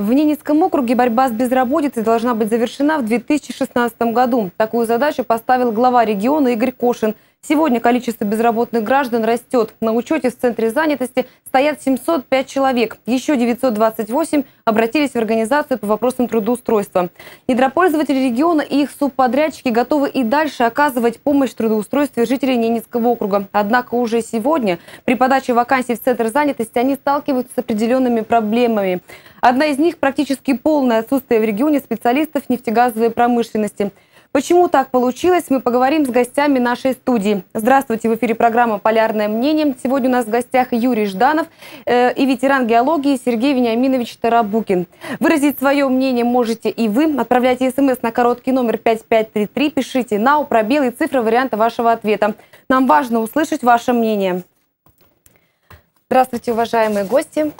В Ненецком округе борьба с безработицей должна быть завершена в 2016 году. Такую задачу поставил глава региона Игорь Кошин – Сегодня количество безработных граждан растет. На учете в Центре занятости стоят 705 человек. Еще 928 обратились в организацию по вопросам трудоустройства. Недропользователи региона и их субподрядчики готовы и дальше оказывать помощь в трудоустройстве жителей Ненецкого округа. Однако уже сегодня при подаче вакансий в Центр занятости они сталкиваются с определенными проблемами. Одна из них – практически полное отсутствие в регионе специалистов нефтегазовой промышленности – Почему так получилось, мы поговорим с гостями нашей студии. Здравствуйте, в эфире программа «Полярное мнение». Сегодня у нас в гостях Юрий Жданов э, и ветеран геологии Сергей Вениаминович Тарабукин. Выразить свое мнение можете и вы. Отправляйте смс на короткий номер 5533, пишите «НАУ», пробел и цифра варианта вашего ответа. Нам важно услышать ваше мнение. Здравствуйте, уважаемые гости.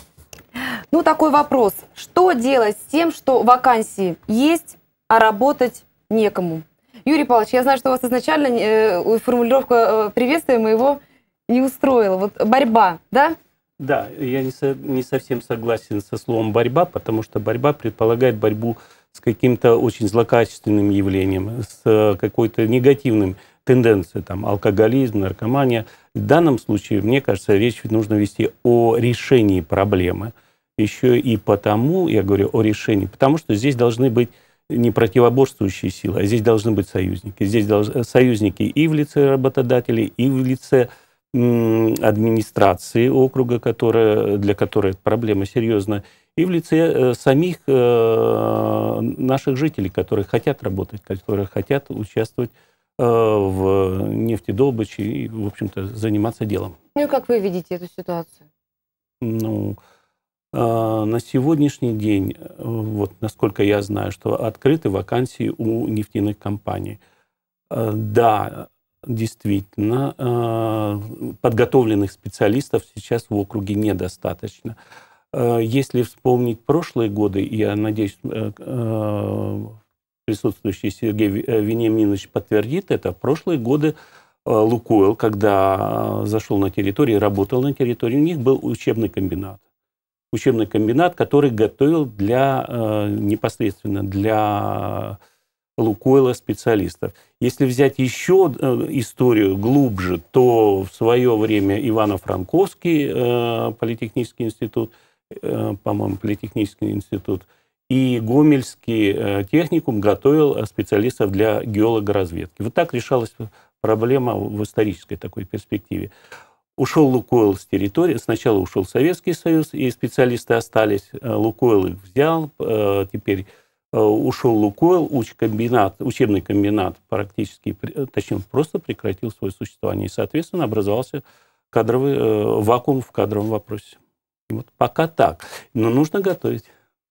Ну, такой вопрос. Что делать с тем, что вакансии есть, а работать некому. Юрий Павлович, я знаю, что у вас изначально э, формулировка э, приветствия моего не устроила. Вот борьба, да? Да, я не, со, не совсем согласен со словом борьба, потому что борьба предполагает борьбу с каким-то очень злокачественным явлением, с э, какой-то негативным тенденцией, там, алкоголизм, наркомания. В данном случае, мне кажется, речь нужно вести о решении проблемы. Еще и потому, я говорю о решении, потому что здесь должны быть не противоборствующие силы, а здесь должны быть союзники. Здесь должны, союзники и в лице работодателей, и в лице администрации округа, которая, для которой эта проблема серьезна, и в лице э, самих э, наших жителей, которые хотят работать, которые хотят участвовать э, в нефтедобыче и, в общем-то, заниматься делом. Ну и как вы видите эту ситуацию? Ну, на сегодняшний день, э, вот насколько я знаю, что открыты вакансии у нефтяных компаний. А, да, действительно, а, подготовленных специалистов сейчас в округе недостаточно. Если вспомнить прошлые годы, я надеюсь, э, э, присутствующий Сергей Вениаминович подтвердит это, прошлые годы Лукойл, когда зашел на территорию, работал на территории, у них был учебный комбинат учебный комбинат, который готовил для, э, непосредственно для Лукойла специалистов. Если взять еще э, историю глубже, то в свое время Ивано-Франковский э, политехнический институт, по-моему, политехнический институт, и Гомельский техникум готовил специалистов для геологоразведки. Вот так решалась проблема в исторической такой перспективе. Ушел Лукойл с территории. Сначала ушел Советский Союз, и специалисты остались. Э, Лукойл их взял. Э, теперь э, ушел Лукойл, учкомбинат, учебный комбинат практически, точнее, просто прекратил свое существование. И, соответственно, образовался кадровый вакуум в кадровом вопросе. Вот пока так. Но нужно готовить.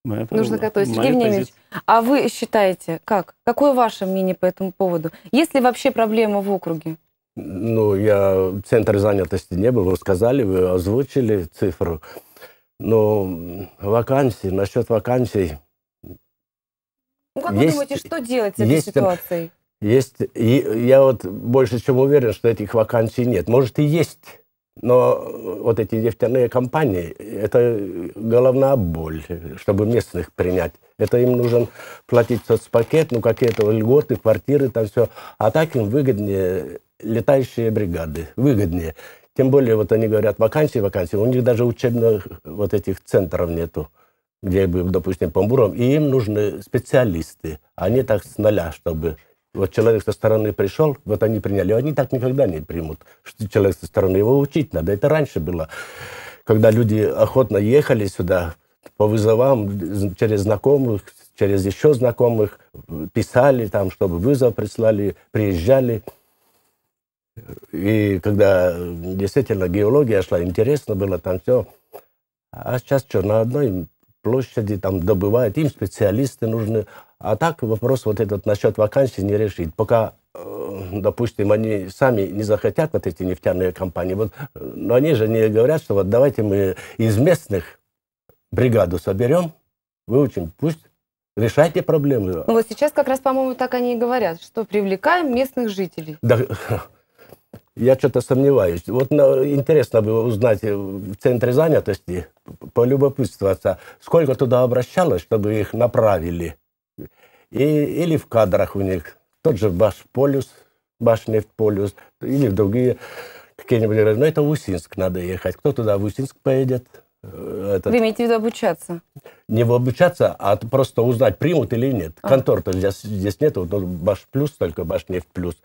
Моя нужно готовить. Сергей Евгеньевич, а вы считаете, как? Какое ваше мнение по этому поводу? Есть ли вообще проблема в округе? Ну, я в центре занятости не был, вы сказали, вы озвучили цифру. Но вакансии, насчет вакансий... Ну, как есть, вы думаете, что делать с этой есть, ситуацией? Есть, и я вот больше чем уверен, что этих вакансий нет. Может и есть, но вот эти нефтяные компании, это головная боль, чтобы местных принять. Это им нужен платить соцпакет, ну какие-то льготы, квартиры, там все. А так им выгоднее летающие бригады, выгоднее. Тем более, вот они говорят, вакансии, вакансии. У них даже учебных вот этих центров нету, где бы, допустим, по Мурам. И им нужны специалисты. Они так с нуля, чтобы... Вот человек со стороны пришел, вот они приняли. Они так никогда не примут, что человек со стороны. Его учить надо. Это раньше было. Когда люди охотно ехали сюда по вызовам через знакомых, через еще знакомых, писали там, чтобы вызов прислали, приезжали. И когда действительно геология шла, интересно было там все. А сейчас что, на одной площади там добывают, им специалисты нужны. А так вопрос вот этот насчет вакансий не решить. Пока, э, допустим, они сами не захотят, вот эти нефтяные компании, вот, но они же не говорят, что вот давайте мы из местных бригаду соберем, выучим, пусть решайте проблемы. Ну вот сейчас как раз, по-моему, так они и говорят, что привлекаем местных жителей. Да, Я что-то сомневаюсь. Вот на, интересно было узнать в центре занятости, полюбопытствоваться, сколько туда обращалось, чтобы их направили. И, или в кадрах у них. Тот же Башполюс, Башнефтполюс, или в другие какие-нибудь. Ну, это в Усинск надо ехать. Кто туда в Усинск поедет? Э, этот, Вы имеете в виду обучаться? Не в обучаться, а просто узнать, примут или нет. А. Контор-то здесь, здесь нет, вот Баш Плюс, только Башнефть Плюс.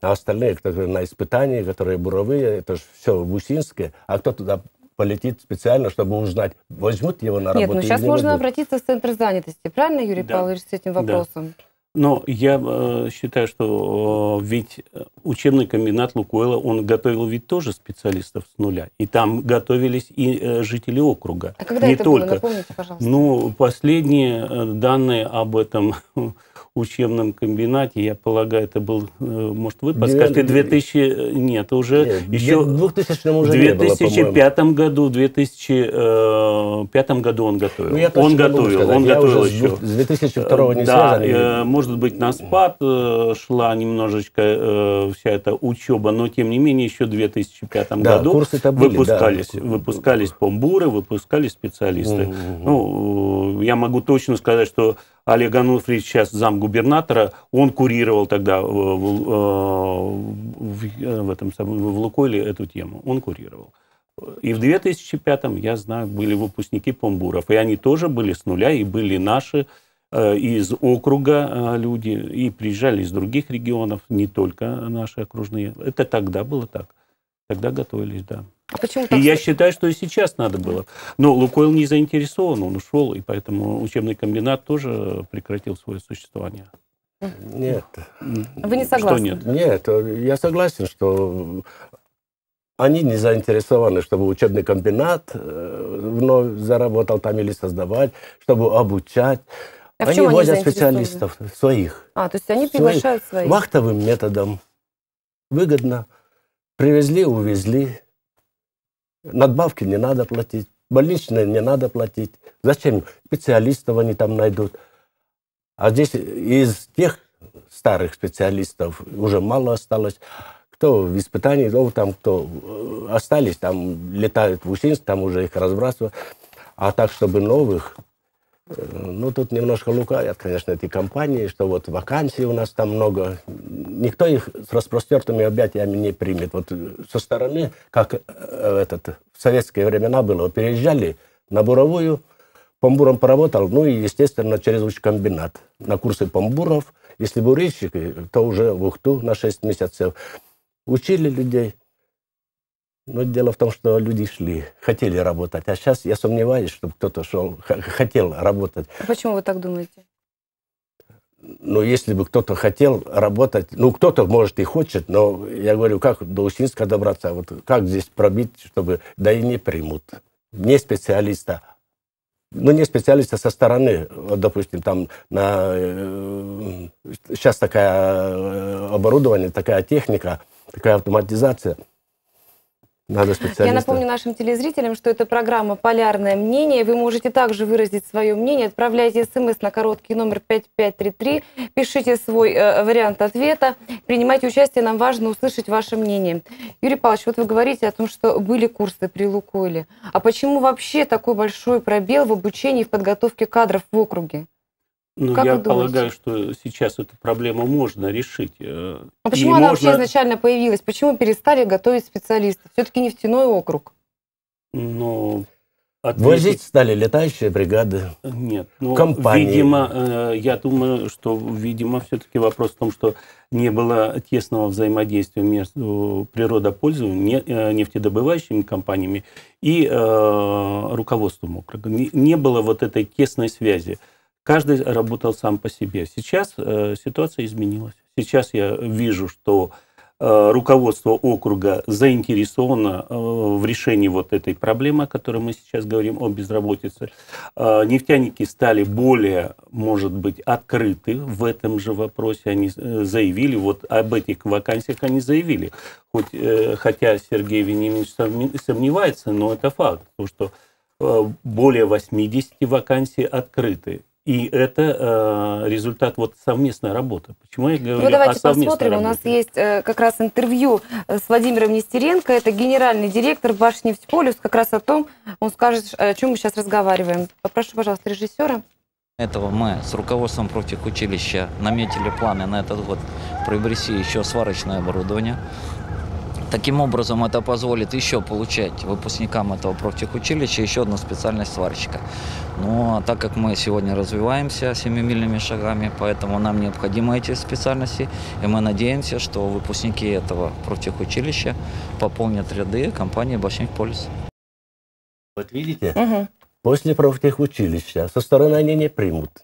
А остальные, которые на испытании, которые буровые, это же все в Усинске. А кто туда полетит специально, чтобы узнать, возьмут его на работу Нет, ну сейчас можно обратиться в Центр занятости, правильно, Юрий да. Павлович, с этим вопросом? Да. Но я э, считаю, что э, ведь учебный комбинат Лукойла, он готовил ведь тоже специалистов с нуля. И там готовились и э, жители округа. А когда не это только. было? Напомните, пожалуйста. Ну, последние э, данные об этом учебном комбинате, я полагаю, это был, э, может, вы подскажете, 2000, э, нет, уже нет, еще в 2000 уже 2005 было, году, в 2005 году он готовил. Ну, я он готовил, он готовил еще. С 2002 не да, связан. может быть, на спад шла немножечко вся эта учеба, но тем не менее еще в 2005 да, году были, выпускались, да. выпускались помбуры, выпускались специалисты. Угу. Ну, я могу точно сказать, что Олег Ануфриевич сейчас замгубернатора, он курировал тогда в, в, в, этом, в Лукойле эту тему, он курировал. И в 2005 я знаю, были выпускники Помбуров, и они тоже были с нуля, и были наши э, из округа э, люди, и приезжали из других регионов, не только наши окружные. Это тогда было так. Тогда готовились, да. А почему так? И я считаю, что и сейчас надо было. Но Лукойл не заинтересован, он ушел, и поэтому учебный комбинат тоже прекратил свое существование. Нет. Вы не согласны? Что нет? Нет, я согласен, что они не заинтересованы, чтобы учебный комбинат э, вновь заработал там или создавать, чтобы обучать. А они возят специалистов своих. А, то есть они приглашают своих. Вахтовым методом. Выгодно. Привезли, увезли. Надбавки не надо платить, больничные не надо платить. Зачем? Специалистов они там найдут. А здесь из тех старых специалистов уже мало осталось. Кто в испытании, ну, там кто э, остались, там летают в Усинск, там уже их разбрасывают. А так, чтобы новых, ну, тут немножко лукавят, конечно, эти компании, что вот вакансий у нас там много. Никто их с распростертыми объятиями не примет. Вот со стороны, как э, этот, в советские времена было, переезжали на буровую, помбуром поработал, ну и, естественно, через учкомбинат. На курсы помбуров. Если бурильщики, то уже в Ухту на 6 месяцев. Учили людей. Но дело в том, что люди шли, хотели работать. А сейчас я сомневаюсь, чтобы кто-то шел, хотел работать. А почему вы так думаете? Ну, если бы кто-то хотел работать, ну, кто-то, может, и хочет, но я говорю, как до Усинска добраться, вот как здесь пробить, чтобы, да и не примут. Не специалиста, ну, не специалиста со стороны, вот, допустим, там на, э, сейчас такая э, оборудование, такая техника, такая автоматизация – надо специалиста. Я напомню нашим телезрителям, что это программа «Полярное мнение». Вы можете также выразить свое мнение. Отправляйте смс на короткий номер 5533. Пишите свой э, вариант ответа. Принимайте участие. Нам важно услышать ваше мнение. Юрий Павлович, вот вы говорите о том, что были курсы при Лукойле. А почему вообще такой большой пробел в обучении и в подготовке кадров в округе? Ну, как я полагаю, что сейчас эту проблему можно решить. Э, а почему и она можно... вообще изначально появилась? Почему перестали готовить специалистов? Все-таки нефтяной округ. Ну, ответить... Возить стали летающие бригады. Нет, ну, компании. видимо, э, я думаю, что, видимо, все-таки вопрос в том, что не было тесного взаимодействия между природопользованием, э, нефтедобывающими компаниями и руководством округа. Не было вот этой тесной связи. Каждый работал сам по себе. Сейчас э, ситуация изменилась. Сейчас я вижу, что э, руководство округа заинтересовано э, в решении вот этой проблемы, о которой мы сейчас говорим, о безработице. Э, нефтяники стали более, может быть, открыты в этом же вопросе. Они э, заявили, вот об этих вакансиях они заявили. Хоть, э, хотя Сергей Вениаминович сомневается, но это факт, потому что э, более 80 вакансий открыты. И это э, результат вот совместной работы. Почему я говорю ну, давайте о совместной посмотрим. работе? У нас есть э, как раз интервью э, с Владимиром Нестеренко. Это генеральный директор Башнефтьполюс. Как раз о том, он скажет, о чем мы сейчас разговариваем. Попрошу, пожалуйста, режиссера. этого мы с руководством профтехучилища наметили планы на этот год приобрести еще сварочное оборудование. Таким образом, это позволит еще получать выпускникам этого профтехучилища еще одну специальность сварщика. Но так как мы сегодня развиваемся семимильными шагами, поэтому нам необходимы эти специальности, и мы надеемся, что выпускники этого профтехучилища пополнят ряды компании «Башнефть-Полюс». Вот видите, Мгм. после профтехучилища со стороны они не примут.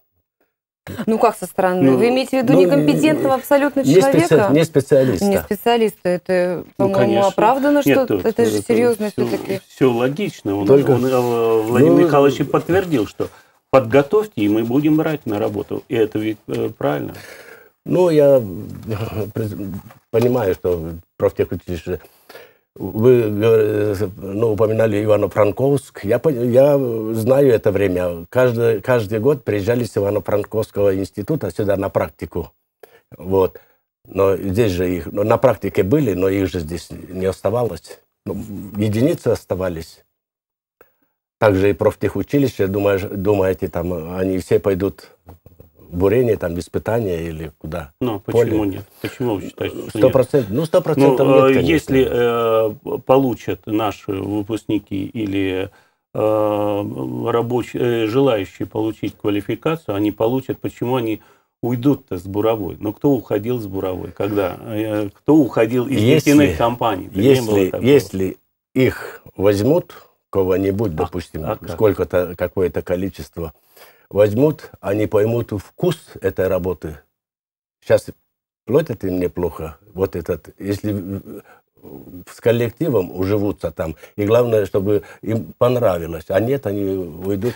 Ну, как со стороны? Ну, Вы имеете в виду ну, некомпетентного абсолютно Не, человека? специ- не специалиста. Не специалиста. Это, Ну, по-моему, конечно. оправдано, что Нет, тут это же серьезно все, все-таки. Все логично. Он, Только- он, э, Владимир Ну, Михайлович подтвердил, что подготовьте, и мы будем брать на работу. И это ведь э, правильно. Ну, я понимаю, что профтехучилище... Вы говор- ну, упоминали Ивано-Франковск. Я, я знаю это время. Каждый, каждый год приезжали с Ивано-Франковского института сюда на практику. Вот. Но здесь же их... ну, на практике были, но их же здесь не оставалось. Ну, единицы оставались. Также и профтехучилище, думаешь, думаете, там они все пойдут бурение, там, испытания или куда? Но почему Поле. нет? Почему вы считаете, что Сто нет? процентов. Ну, сто Ну, процентов э, нет, конечно. если э, получат наши выпускники или э, рабочие, э, желающие получить квалификацию, они получат, почему они уйдут-то с буровой? Но кто уходил с буровой? Когда? Э, Кто уходил из Если- нефтяных компаний? Если, если их возьмут, кого-нибудь, допустим, а сколько-то, какое-то количество, возьмут, они поймут вкус этой работы. Сейчас платят им неплохо. Вот этот, если с коллективом уживутся там, и главное, чтобы им понравилось. А нет, они уйдут.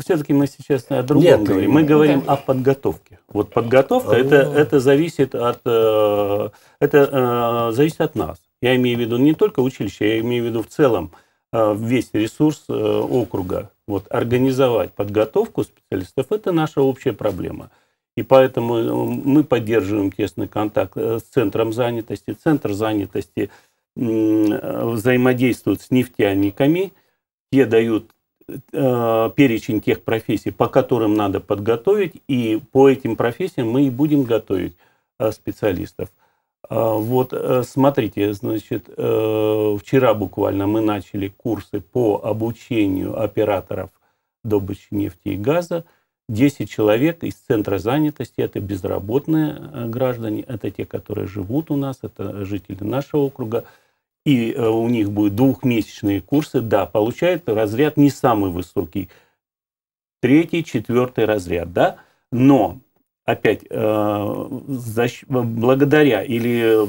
Все-таки мы сейчас о другом Нет, говорим. э, Мы говорим да. о подготовке. Вот подготовка А. это, это зависит от э, это э, зависит от нас. Я имею в виду не только училище, я имею в виду в целом э, весь ресурс э, округа. Вот организовать подготовку специалистов это наша общая проблема. И поэтому э, мы поддерживаем тесный контакт э, с центром занятости. Центр занятости э, взаимодействует с нефтяниками. Те дают перечень тех профессий, по которым надо подготовить, и по этим профессиям мы и будем готовить специалистов. А, Вот, э, смотрите, значит, э, вчера буквально мы начали курсы по обучению операторов добычи нефти и газа. 10 человек из центра занятости, это безработные э, граждане, это те, которые живут у нас, это жители нашего округа, и у них будут двухмесячные курсы, да, получают разряд не самый высокий, третий, четвертый разряд, да, но опять э, защ- благодаря или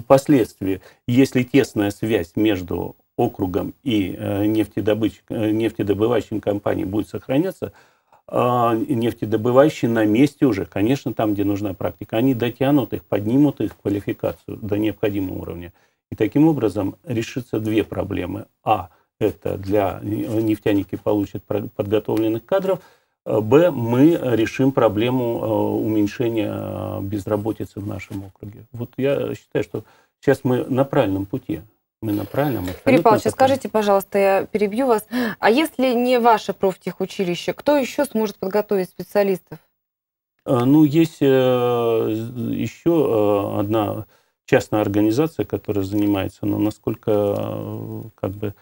впоследствии, если тесная связь между округом и э, нефтедобыч- э, нефтедобывающей компанией будет сохраняться, а нефтедобывающие на месте уже, конечно, там, где нужна практика, они дотянут их, поднимут их квалификацию до необходимого уровня. И таким образом решится две проблемы. А, это для нефтяники получат подготовленных кадров. Б, мы решим проблему э, уменьшения э, безработицы в нашем округе. Вот я считаю, что сейчас мы на правильном пути. Мы на правильном. Юрий Павлович, а на скажите, пожалуйста, я перебью вас. А если не ваше профтехучилище, кто еще сможет подготовить специалистов? А, Ну, есть э, еще э, одна частная организация, которая занимается, но насколько э, как бы э,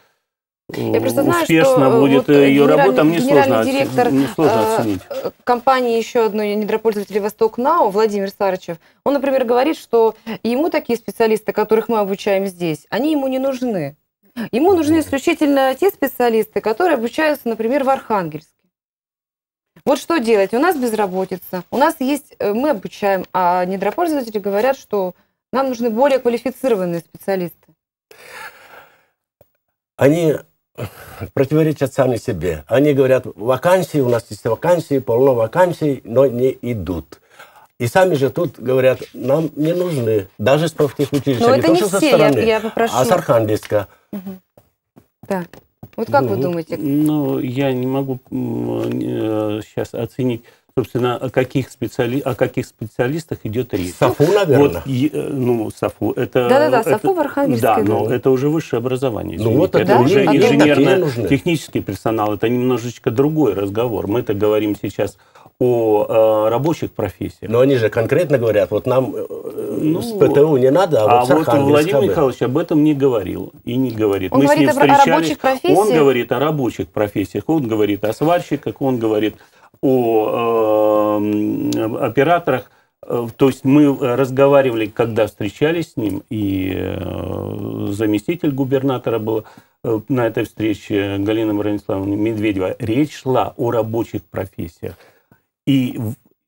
Я просто знаю, успешно что, э, будет вот, э, ее генеральный- работа, мне сложно, директор, мне сложно э, оценить. компании еще одной недропользователей Восток Нау Владимир Сарычев, он, например, говорит, что ему такие специалисты, которых мы обучаем здесь, они ему не нужны. Ему нужны исключительно те специалисты, которые обучаются, например, в Архангельске. Вот что делать? У нас безработица, у нас есть, мы обучаем, а недропользователи говорят, что нам нужны более квалифицированные специалисты. Они противоречат сами себе. Они говорят, вакансии, у нас есть вакансии, полно вакансий, но не идут. И сами же тут говорят, нам не нужны, даже с профтехучилища, Но не это то, не что со все, я, стороны, я попрошу. а с Архангельска. Да. Вот как вы Ну, думаете? Ну, я не могу сейчас оценить, собственно, о каких, специали... о каких специалистах идет речь. САФУ, наверное. Вот, е- э, ну, САФУ, это... Да-да-да, это- САФУ в Архангельске, Да, но да. это уже высшее образование. Ну, вот извините. это это уже уже инженерно-технический персонал. Это немножечко другой разговор. Мы-то говорим сейчас о э, рабочих профессиях. Но они же конкретно говорят, вот нам э, Ну, с ПТУ не надо, а, А вот с вот Владимир. Михайлович об этом не говорил и не говорит. Он Мы с говорит ним о- о встречались. рабочих профессиях? Он говорит о рабочих профессиях, он говорит о сварщиках, он говорит о э, м, операторах. Э, То есть мы разговаривали, когда встречались с ним, и э, заместитель губернатора был э, на этой встрече Галина Брониславовна Медведева. Речь шла о рабочих профессиях. И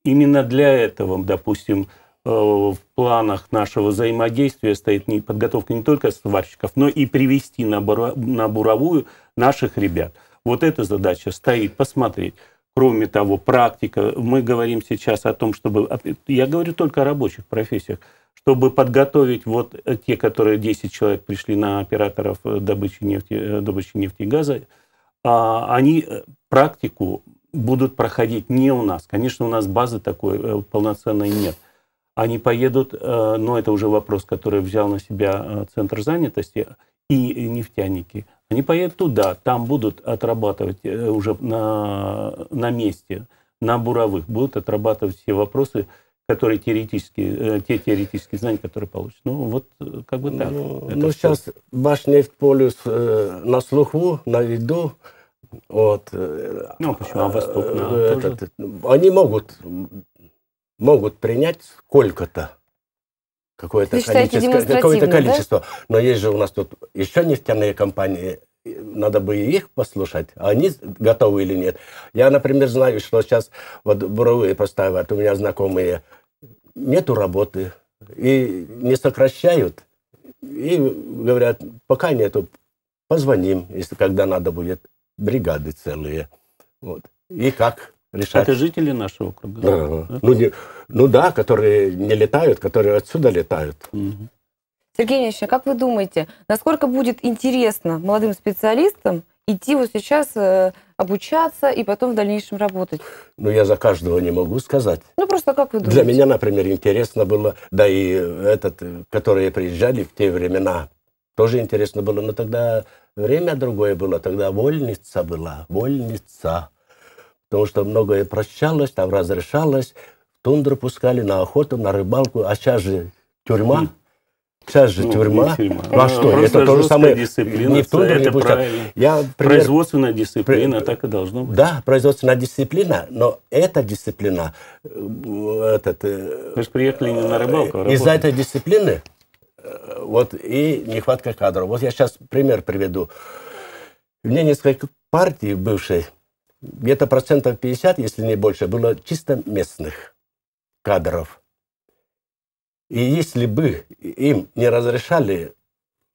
именно для этого, допустим, э, в планах нашего взаимодействия стоит не подготовка не только сварщиков, но и привести на, бура- на буровую наших ребят. Вот эта задача стоит, посмотреть. Кроме того, практика. Мы говорим сейчас о том, чтобы... Я говорю только о рабочих профессиях. Чтобы подготовить вот э, те, которые 10 человек пришли на операторов э, добычи нефти, добычи нефти и газа, а, они практику будут проходить не у нас. Конечно, у нас базы такой э, полноценной нет. Они поедут, э, но это уже вопрос, который взял на себя э, Центр занятости и нефтяники. Они поедут туда, там будут отрабатывать уже на, на месте, на буровых, будут отрабатывать все вопросы, которые теоретические, э, те теоретические знания, которые получат. Ну, вот как бы так. Ну, ну, сейчас ваш нефтьполюс э, на слуху, на виду. Вот, Ну, почему? А Восток, да, тоже? этот, они могут, могут принять сколько-то. Какое-то количество, какое-то демонстративно, да? количество. Но есть же у нас тут еще нефтяные компании. Надо бы и их послушать, а они готовы или нет. Я, например, знаю, что сейчас вот буровые поставят, у меня знакомые, нету работы, и не сокращают, и говорят, пока нету, позвоним, если когда надо будет, бригады целые. Вот. И как решать? Это жители нашего округа? Да. Да? Ну, не- ну да, которые не летают, которые отсюда летают. Мгм. Сергей Евгеньевич, а как вы думаете, насколько будет интересно молодым специалистам идти вот сейчас э, обучаться и потом в дальнейшем работать? Но я за каждого не могу сказать. Ну, просто как вы думаете? Для меня, например, интересно было, да и этот, э, которые приезжали в те времена, тоже интересно было, но тогда время другое было, тогда вольница была, вольница. Потому что многое прощалось, там разрешалось, в тундру пускали на охоту, на рыбалку, а сейчас же тюрьма. Сейчас же Ну, тюрьма. тюрьма. Ну, а что, Просто это то же самое. дисциплина, Не в тундру это не правильно. Я, пример, Производственная дисциплина, При- так и должно быть. да, производственная дисциплина, но эта дисциплина, э, этот, э, Вы же приехали не на рыбалку, а из-за этой дисциплины э, вот и нехватка кадров. Вот я сейчас пример приведу. У меня несколько партий бывшей, где-то процентов 50, если не больше, было чисто местных кадров. И если бы им не разрешали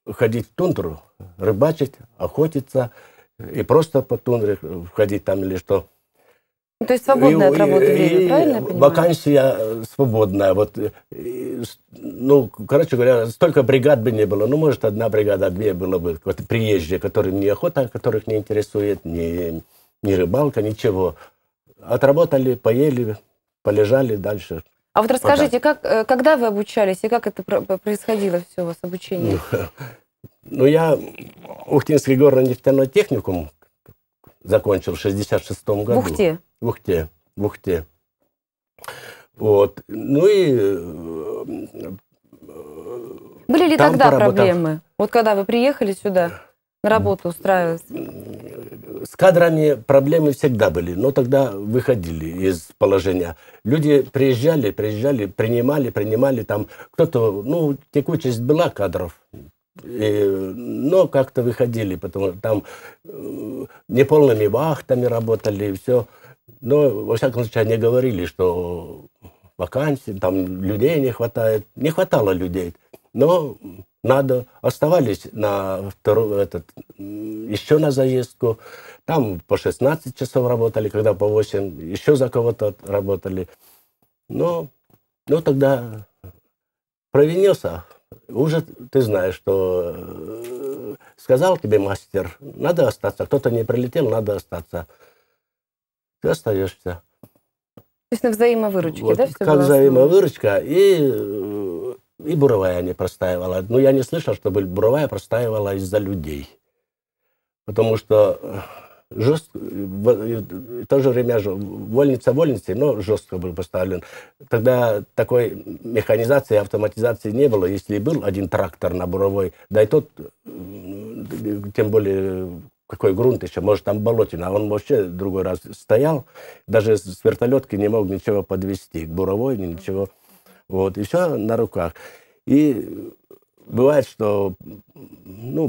ходить в тундру, рыбачить, охотиться, и просто по тундре входить там или что, То есть свободное от и- работы и- время, и правильно я понимаю? Вакансия свободная. Вот, э, и ну, короче говоря, столько бригад бы не было. Ну, может, одна бригада, две было бы вот, приезжие, которым не охота, которых не интересует ни, ни рыбалка, ничего. Отработали, поели, полежали дальше. А вот расскажите, как, э, когда вы обучались и как это про- происходило все у вас обучение? Ну, я Ухтинский горно-нефтяной техникум закончил в 66 В году. Ухте. В Ухте. В Ухте. Вот. Ну и э, Были ли тогда поработал. проблемы? Вот когда вы приехали сюда на работу устраиваться? с кадрами проблемы всегда были, но тогда выходили из положения. Люди приезжали, приезжали, принимали, принимали там. Кто-то, ну, текучесть была кадров, И, но как-то выходили, потому что там э, неполными вахтами работали, и все. Но, во всяком случае, они говорили, что вакансий, там людей не хватает. Не хватало людей. Но надо, оставались на вторую, этот, еще на заездку. Там по 16 часов работали, когда по 8, еще за кого-то работали. Но, ну, тогда провинился. Уже ты знаешь, что э, сказал тебе мастер, надо остаться. Кто-то не прилетел, надо остаться. Ты остаешься. То есть на взаимовыручке, Вот, да, все как взаимовыручка. И, э, и буровая не простаивала. Ну, я не слышал, чтобы буровая простаивала из-за людей. Потому что жестко, в, то же время вольница вольницей, но жестко был поставлен. Тогда такой механизации, автоматизации не было. Если был один трактор на буровой, да и тот, тем более какой грунт еще, может там болотина, а он вообще другой раз стоял, даже с вертолетки не мог ничего подвести, к буровой ничего. Вот, и все на руках. И бывает, что ну,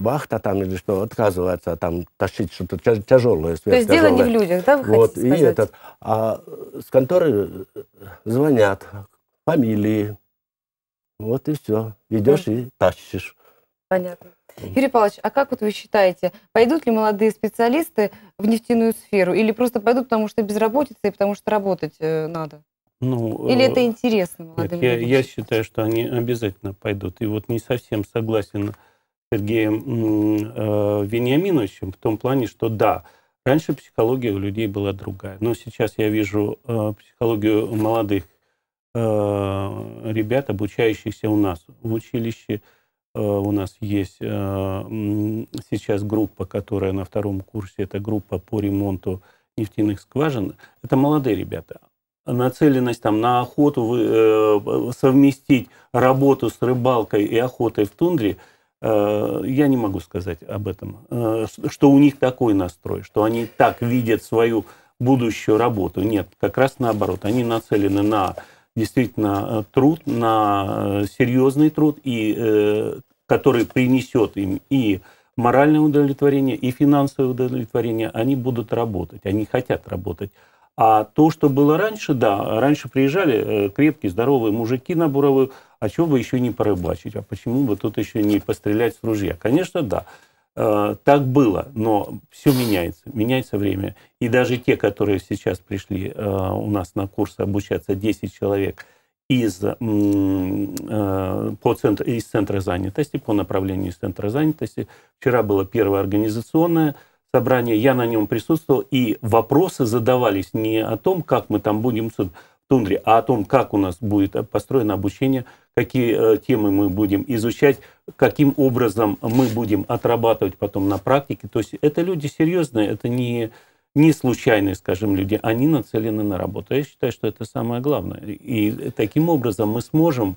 вахта там или что, отказывается там тащить что-то тя- тяжелое, То есть дело не в людях, да, вы Вот, хотите и этот, а с конторы звонят, фамилии, вот и все. Идешь и тащишь. Понятно. Юрий Павлович, а как вот вы считаете, пойдут ли молодые специалисты в нефтяную сферу или просто пойдут, потому что безработица и потому что работать э, надо? Ну, Или э, это интересно Нет, молодым я, людям? я считаю, что они обязательно пойдут. И вот не совсем согласен с Сергеем э, Вениаминовичем в том плане, что да, раньше психология у людей была другая. Но сейчас я вижу э, психологию молодых э, ребят, обучающихся у нас в училище. Э, у нас есть э, сейчас группа, которая на втором курсе, это группа по ремонту нефтяных скважин. Это молодые ребята нацеленность там на охоту, э, совместить работу с рыбалкой и охотой в тундре, э, я не могу сказать об этом. Э, что у них такой настрой, что они так видят свою будущую работу. Нет, как раз наоборот. Они нацелены на действительно труд, на серьезный труд, и, который принесет им и моральное удовлетворение, и финансовое удовлетворение. Они будут работать, они хотят работать. А то, что было раньше, да, раньше приезжали э, крепкие, здоровые мужики на буровую, а чего бы еще не порыбачить, а почему бы тут еще не пострелять с ружья? Конечно, да, э, так было, но все меняется, меняется время. И даже те, которые сейчас пришли э, у нас на курсы обучаться, 10 человек из, по центру, из центра занятости, по направлению из центра занятости. Вчера было первое организационное собрание, я на нем присутствовал, и вопросы задавались не о том, как мы там будем в тундре, а о том, как у нас будет построено обучение, какие э, темы мы будем изучать, каким образом мы будем отрабатывать потом на практике. То есть это люди серьезные, это не, не случайные, скажем, люди, они нацелены на работу. Я считаю, что это самое главное. И таким образом мы сможем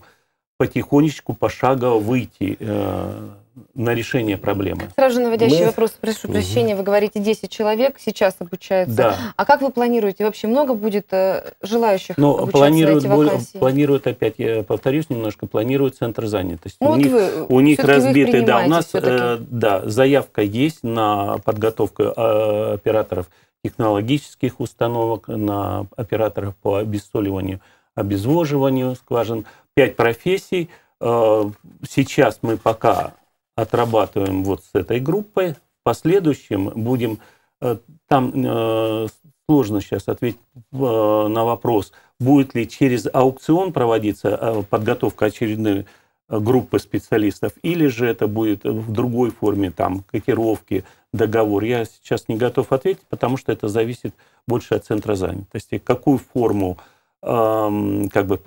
потихонечку, пошагово выйти э, на решение проблемы. Сразу же наводящий Мы- вопрос, прошу прощения, вы говорите 10 человек сейчас обучаются. Да. А как вы планируете? Вообще много будет э, желающих Но обучаться планируют, на эти вакансии? планируют, опять я повторюсь немножко, планируют центр занятости. Ну, у вот них, вы, у них всё-таки вы их разбиты, да, у нас э, да, заявка есть на подготовку э, операторов технологических установок, на операторов по обессоливанию, обезвоживанию скважин. Пять профессий. Э, Сейчас мы пока отрабатываем вот с этой группой. В последующем будем... э, Там э, сложно сейчас ответить э, на вопрос, будет ли через аукцион проводиться подготовка очередной группы специалистов, или же это будет в другой форме, там, котировки, договор. Я сейчас не готов ответить, потому что это зависит больше от центра занятости. Какую форму эм, как бы,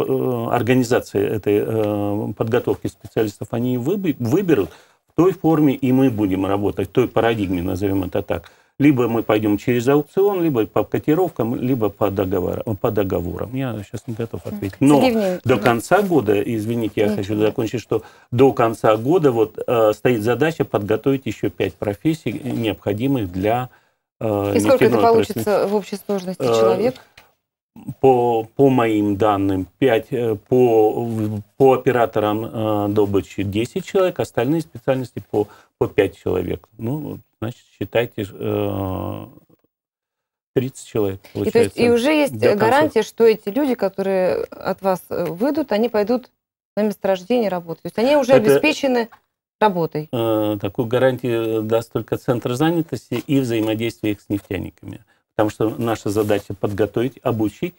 организации этой подготовки специалистов они выбе- выберут, той форме и мы будем работать, той парадигме, назовем это так. Либо мы пойдем через аукцион, либо по котировкам, либо по, договорам, по договорам. Я сейчас не готов ответить. Но Сергей до конца года, извините, я хочу закончить, что до конца года вот э, стоит задача подготовить еще пять профессий, необходимых для э, И сколько это получится в общей сложности Э, человек? По, по моим данным, 5, по, по операторам э, добычи 10 человек, остальные специальности по, по 5 человек. Ну, значит, считайте, э, 30 человек И, то есть, получается. и уже есть э, гарантия, что эти люди, которые от вас э, выйдут, они пойдут на месторождение работать. То есть они уже Это- обеспечены работой. Э, такую гарантию даст только Центр занятости и взаимодействие их с нефтяниками. Потому что наша задача подготовить, обучить.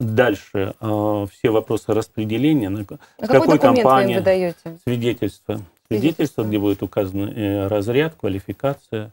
Дальше э, все вопросы распределения, на- А какой какой документ вы выдаете? свидетельство, свидетельство, где будет указан э, разряд, квалификация.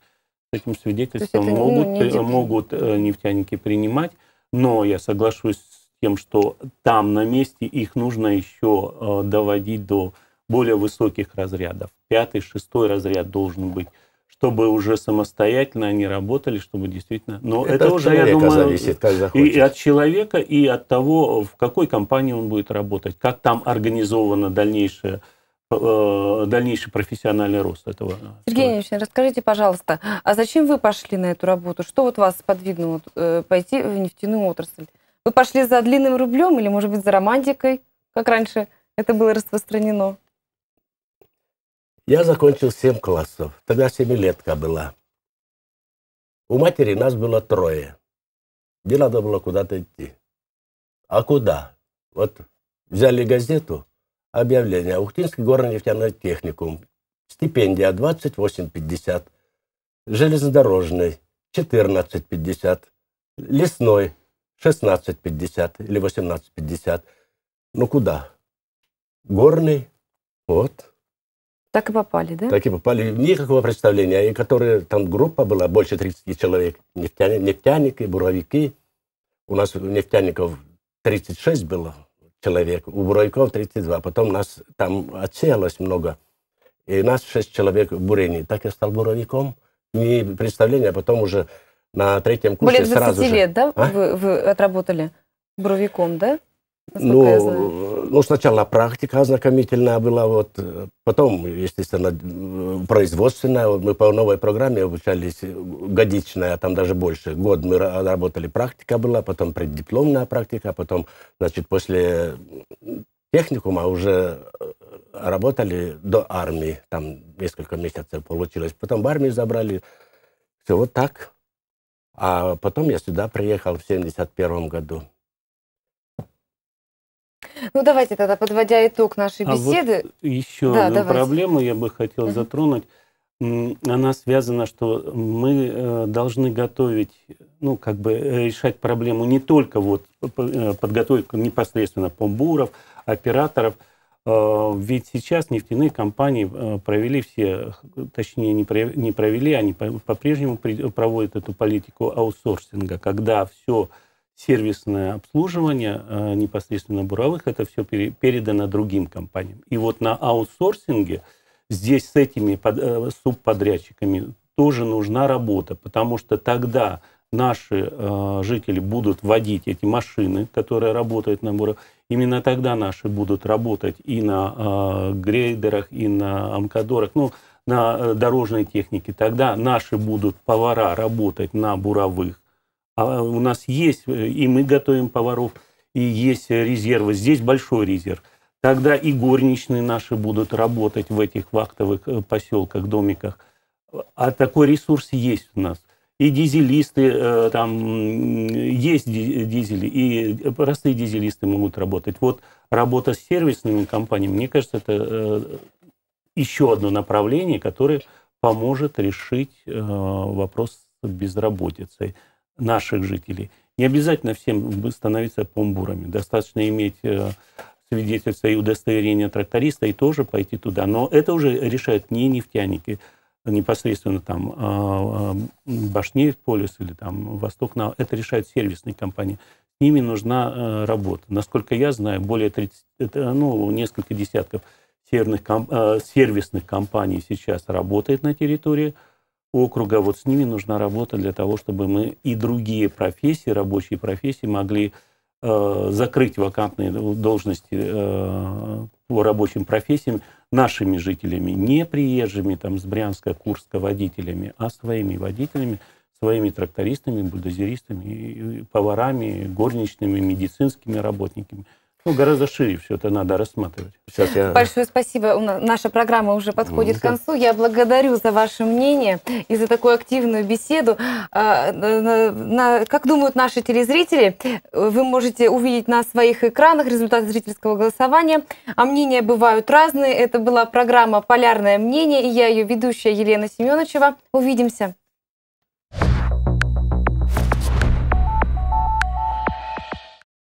С этим свидетельством это, ну, могут, не э, могут э, нефтяники принимать, но я соглашусь с тем, что там на месте их нужно еще э, доводить до более высоких разрядов. Пятый, шестой разряд должен быть, чтобы уже самостоятельно они работали, чтобы действительно... Но это, от уже, я думаю, зависит, как и, захочет. и от человека, и от того, в какой компании он будет работать, как там организовано дальнейшее, э, дальнейший профессиональный рост этого. Сергей Евгеньевич, расскажите, пожалуйста, а зачем вы пошли на эту работу? Что вот вас подвигнуло э, пойти в нефтяную отрасль? Вы пошли за длинным рублем или, может быть, за романтикой, как раньше это было распространено? Я закончил 7 классов. Тогда семилетка была. У матери нас было трое. Мне надо было куда-то идти. А куда? Вот взяли газету, объявление. Ухтинский горно-нефтяной техникум. Стипендия 28,50. Железнодорожный 14,50. Лесной 16,50 или 18,50. Ну куда? Горный. Вот. Так и попали, да? Так и попали. Никакого представления. И которые там группа была, больше 30 человек. Нефтяни, нефтяники, буровики. У нас нефтяников 36 было человек, у буровиков 32. Потом нас там отсеялось много. И нас 6 человек в бурении. Так я стал буровиком. Не представление, а потом уже на третьем курсе Более 20 сразу же. лет, да, А? вы, вы отработали буровиком, да? Ну, ну, сначала практика ознакомительная была, вот, э, потом, естественно, э, производственная. Вот мы по новой программе обучались, э, годичная, там даже больше. Год мы ра- работали, практика была, потом преддипломная практика, потом, значит, после техникума уже работали до армии, там несколько месяцев получилось. Потом в армию забрали, все вот так. А потом я сюда приехал в 71 году. Ну, давайте тогда, подводя итог нашей А вот беседы. Еще Да, одну давайте. проблему я бы хотел Мгм. затронуть. Она связана, что мы э, должны готовить, ну, как бы э, решать проблему не только вот э, подготовить непосредственно помбуров, операторов. Э, Ведь сейчас нефтяные компании провели все, точнее не провели, они по- по-прежнему проводят эту политику аутсорсинга, когда все сервисное обслуживание э, непосредственно буровых, это все передано другим компаниям. И вот на аутсорсинге здесь с этими э, субподрядчиками тоже нужна работа, потому что тогда наши э, жители будут водить эти машины, которые работают на буровых. Именно тогда наши будут работать и на э, грейдерах, и на амкадорах, ну, на э, дорожной технике. Тогда наши будут повара работать на буровых, а у нас есть, э, и мы готовим поваров, и есть резервы. Здесь большой резерв. Тогда и горничные наши будут работать в этих вахтовых э, поселках, домиках. А такой ресурс есть у нас. И дизелисты, э, там есть ди- дизели, и простые дизелисты могут работать. Вот работа с сервисными компаниями, мне кажется, это еще одно направление, которое поможет решить вопрос с безработицей наших жителей. Не обязательно всем становиться помбурами. Достаточно иметь э, свидетельство и удостоверение тракториста и тоже пойти туда. Но это уже решают не нефтяники, непосредственно там а, а, Башнефть, Полюс или там Восток, на- это решают сервисные компании. С ними нужна э, работа. Насколько я знаю, более 30, это, ну, несколько десятков э, сервисных компаний сейчас работает на территории округа. Вот с ними нужна работа для того, чтобы мы и другие профессии, рабочие профессии могли э, закрыть вакантные должности э, по рабочим профессиям нашими жителями, не приезжими там с Брянска, Курска водителями, а своими водителями, своими трактористами, бульдозеристами, поварами, горничными, медицинскими работниками. Ну, гораздо шире все это надо рассматривать. Сейчас я... Большое спасибо. Наша программа уже подходит к концу. Я благодарю за ваше мнение и за такую активную беседу. А, Как думают наши телезрители, вы можете увидеть на своих экранах результаты зрительского голосования. А мнения бывают разные. Это была программа «Полярное мнение» и я ее ведущая Елена Семеновичева. Увидимся.